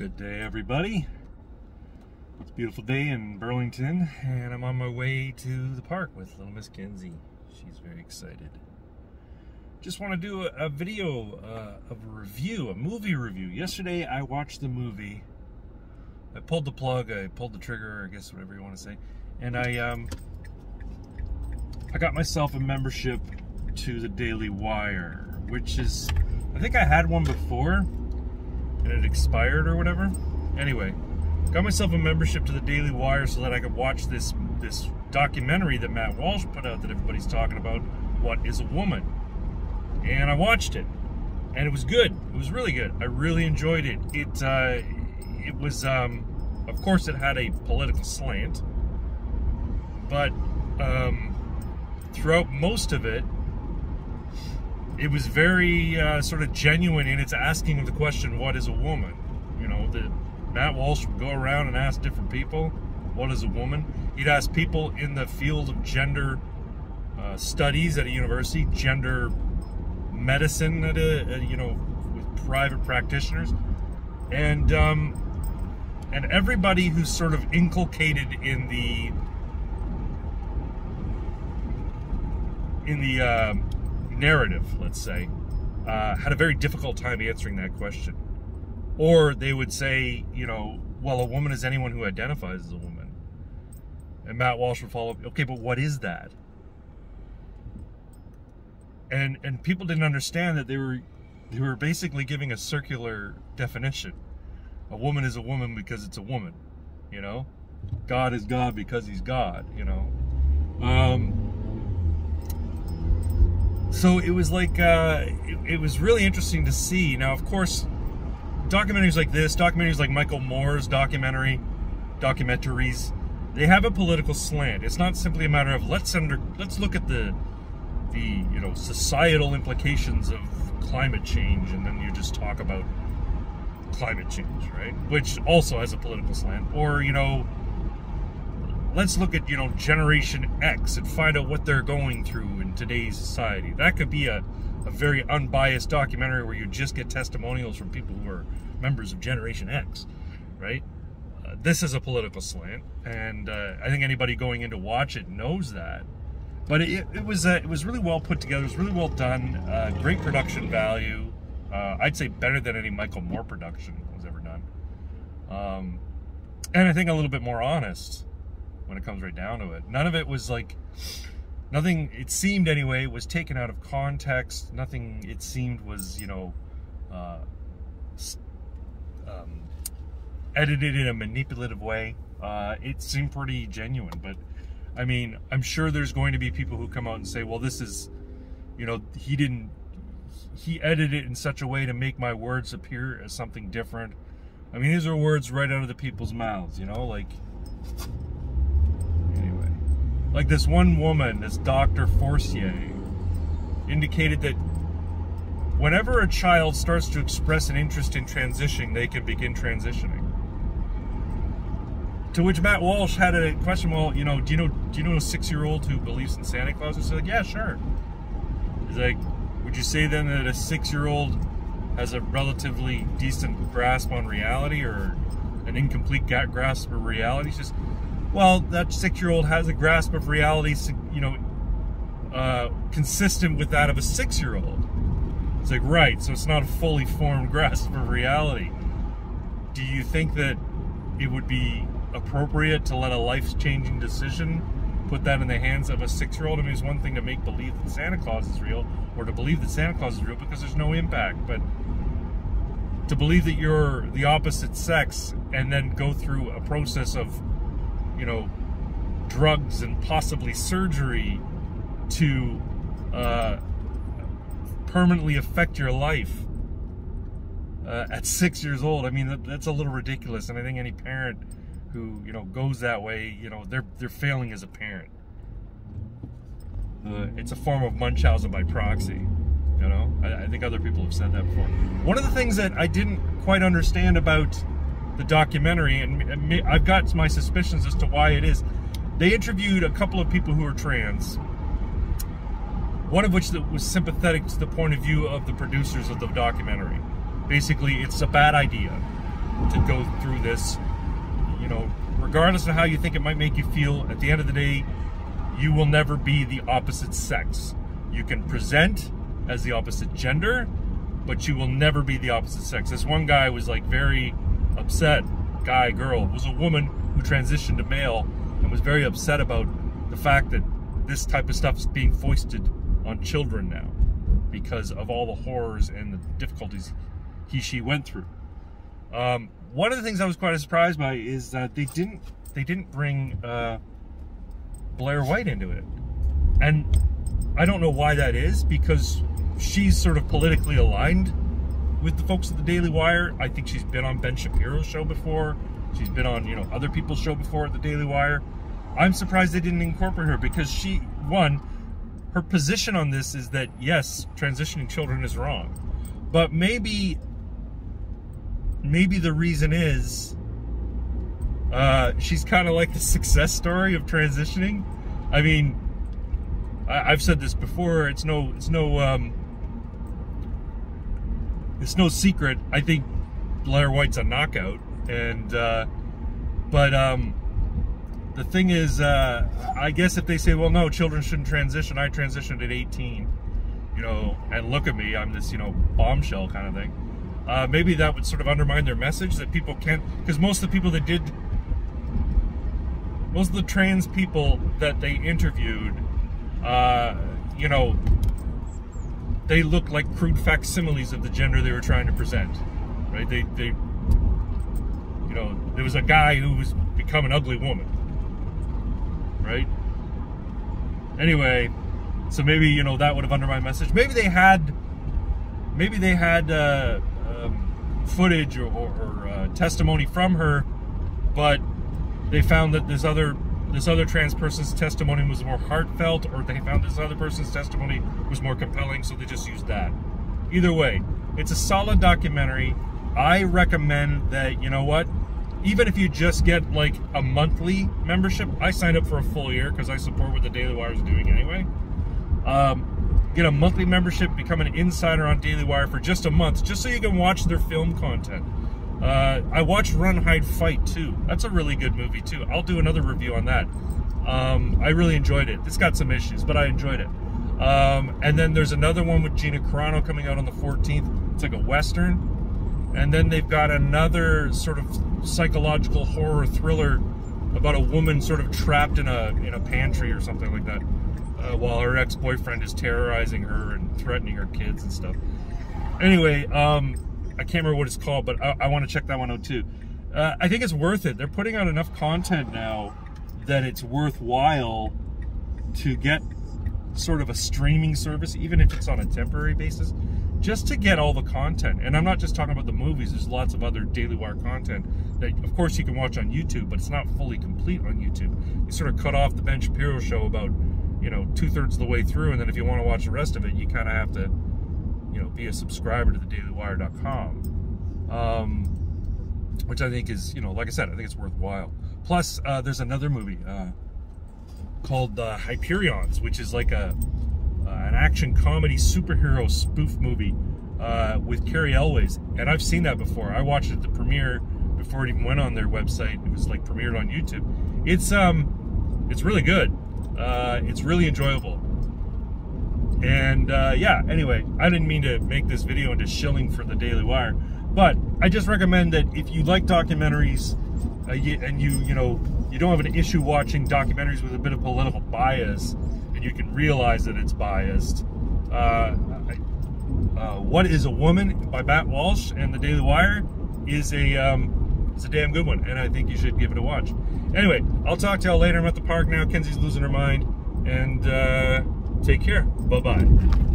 Good day, everybody. It's a beautiful day in Burlington, and I'm on my way to the park with little Miss Kenzie. She's very excited. Just want to do a, a video uh, of a review, a movie review. Yesterday, I watched the movie. I pulled the plug, I pulled the trigger, I guess whatever you want to say, and I um, I got myself a membership to the Daily Wire, which is, I think I had one before and it expired or whatever. Anyway, got myself a membership to the Daily Wire so that I could watch this this documentary that Matt Walsh put out that everybody's talking about. What is a woman? And I watched it, and it was good. It was really good. I really enjoyed it. It uh, it was, um, of course, it had a political slant, but um, throughout most of it, it was very uh, sort of genuine in its asking of the question, "What is a woman?" You know, the Matt Walsh would go around and ask different people, "What is a woman?" He'd ask people in the field of gender uh, studies at a university, gender medicine at a, you know with private practitioners, and um, and everybody who's sort of inculcated in the in the uh, narrative, let's say, uh, had a very difficult time answering that question. Or they would say, you know, well, a woman is anyone who identifies as a woman. And Matt Walsh would follow, okay, but what is that? And and people didn't understand that they were they were basically giving a circular definition. A woman is a woman because it's a woman, you know? God is God because he's God, you know? Um, so it was like uh, it, it, was really interesting to see. Now, of course, documentaries like this, documentaries like Michael Moore's documentary, documentaries, they have a political slant. It's not simply a matter of let's under let's look at the the you know societal implications of climate change, and then you just talk about climate change, right? Which also has a political slant, or you know let's look at you know generation x and find out what they're going through in today's society. That could be a, a very unbiased documentary where you just get testimonials from people who are members of generation x right? Uh, this is a political slant and uh, i think anybody going in to watch it knows that. But it, it was uh, it was really well put together. It was really well done. Uh, great production value. Uh, i'd say better than any michael moore production was ever done. Um, and i think a little bit more honest when it comes right down to it. None of it was like, nothing, it seemed anyway, was taken out of context. Nothing, it seemed, was, you know, uh, um, edited in a manipulative way. Uh, it seemed pretty genuine, but I mean, I'm sure there's going to be people who come out and say, well, this is, you know, he didn't, he edited it in such a way to make my words appear as something different. I mean, these are words right out of the people's mouths, you know, like, like this one woman, this Dr. Forcier, indicated that whenever a child starts to express an interest in transitioning, they can begin transitioning. To which Matt Walsh had a question, well, you know, do you know do you know a six year old who believes in Santa Claus? He's like, yeah, sure. He's like, would you say then that a six year old has a relatively decent grasp on reality or an incomplete grasp of reality? Says, well, that six-year-old has a grasp of reality, you know, uh, consistent with that of a six-year-old. It's like, right, so it's not a fully formed grasp of reality. Do you think that it would be appropriate to let a life-changing decision put that in the hands of a six-year-old? I mean, it's one thing to make believe that Santa Claus is real, or to believe that Santa Claus is real because there's no impact, but to believe that you're the opposite sex and then go through a process of you know, drugs and possibly surgery to uh, permanently affect your life uh, at six years old. I mean, that, that's a little ridiculous. And I think any parent who you know goes that way, you know, they're they're failing as a parent. Uh, it's a form of Munchausen by proxy. You know, I, I think other people have said that before. One of the things that I didn't quite understand about the documentary, and I've got my suspicions as to why it is. They interviewed a couple of people who are trans, one of which was sympathetic to the point of view of the producers of the documentary. Basically, it's a bad idea. to go through this. You know, regardless of how you think it might make you feel, at the end of the day, you will never be the opposite sex. You can present as the opposite gender, but you will never be the opposite sex. This one guy was like very upset, guy, girl, was a woman who transitioned to male and was very upset about the fact that this type of stuff is being foisted on children now because of all the horrors and the difficulties he she went through. Um, one of the things I was quite surprised by is that they didn't they didn't bring uh, Blair White into it, and I don't know why that is because she's sort of politically aligned with the folks at the Daily Wire. I think she's been on Ben Shapiro's show before. She's been on you know other people's show before at the Daily Wire. I'm surprised they didn't incorporate her because she one her position on this is that yes, transitioning children is wrong, but maybe maybe the reason is uh, she's kind of like the success story of transitioning. I mean, I, have said this before. It's no, it's no, um, it's no secret. I think Blair White's a knockout, and uh, but um, the thing is, uh, I guess if they say, well, no, children shouldn't transition. I transitioned at 18, you know, and look at me, I'm this, you know, bombshell kind of thing. Uh, maybe that would sort of undermine their message that people can't, because most of the people that did, most of the trans people that they interviewed, uh, you know, they look like crude facsimiles of the gender they were trying to present, right? They, they, you know, there was a guy who was become an ugly woman right? Anyway, so maybe you know that would have undermined message. Maybe they had, maybe they had uh, um, footage or, or, or uh, testimony from her, but they found that this other this other trans person's testimony was more heartfelt, or they found this other person's testimony was more compelling, so they just used that. Either way, it's a solid documentary. I recommend that you know what even if you just get like a monthly membership, I signed up for a full year because I support what the Daily Wire is doing anyway. Um, get a monthly membership, become an insider on Daily Wire for just a month, just so you can watch their film content. Uh, I watched Run, Hide, Fight too. That's a really good movie too. I'll do another review on that. Um, I really enjoyed it. It's got some issues, but I enjoyed it. Um, and then there's another one with Gina Carano coming out on the 14th. It's like a western. And then they've got another sort of psychological horror thriller about a woman sort of trapped in a in a pantry or something like that, uh, while her ex boyfriend is terrorizing her and threatening her kids and stuff. Anyway, um, I can't remember what it's called, but I, I want to check that one out too. Uh, I think it's worth it. They're putting out enough content now that it's worthwhile to get sort of a streaming service, even if it's on a temporary basis, just to get all the content. And I'm not just talking about the movies, there's lots of other Daily Wire content that, of course, you can watch on YouTube, but it's not fully complete on YouTube. You sort of cut off the Ben Shapiro show about, you know, two thirds of the way through, and then if you want to watch the rest of it, you kind of have to, be a subscriber to the dailywire.com. Um, which I think is, you know, like I said, I think it's worthwhile. Plus, uh, there's another movie uh, called uh, Hyperions, which is like a uh, an action comedy superhero spoof movie uh, with Cary Elwes, and I've seen that before. I watched it at the premiere before it even went on their website. It was like premiered on YouTube. It's um, it's really good. Uh, it's really enjoyable. And uh, yeah, anyway, I didn't mean to make this video into shilling for the Daily Wire, but I just recommend that if you like documentaries uh, you, and you you know you don't have an issue watching documentaries with a bit of political bias, and you can realize that it's biased. Uh, uh, what is a Woman by Matt Walsh and the Daily Wire is a um, it's a damn good one, and I think you should give it a watch. Anyway, I'll talk to y'all later. I'm at the park now. Kenzie's losing her mind, and uh, take care. Bye bye.